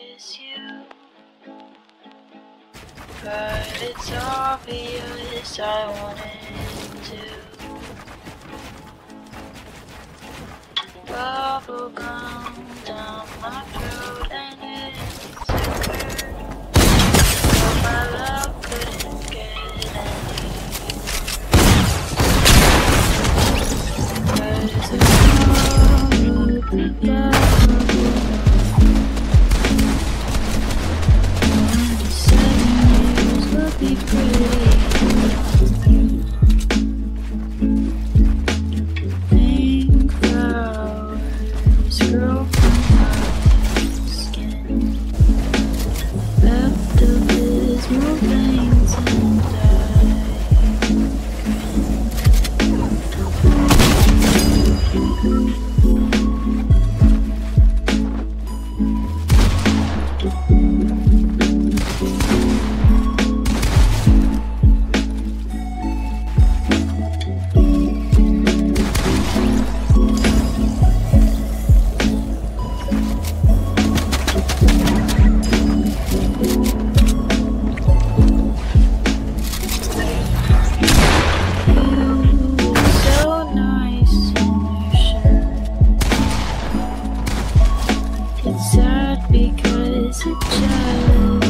kiss you. But it's obvious I wanted to. Bubblegum. be free. Sad because it's jealous.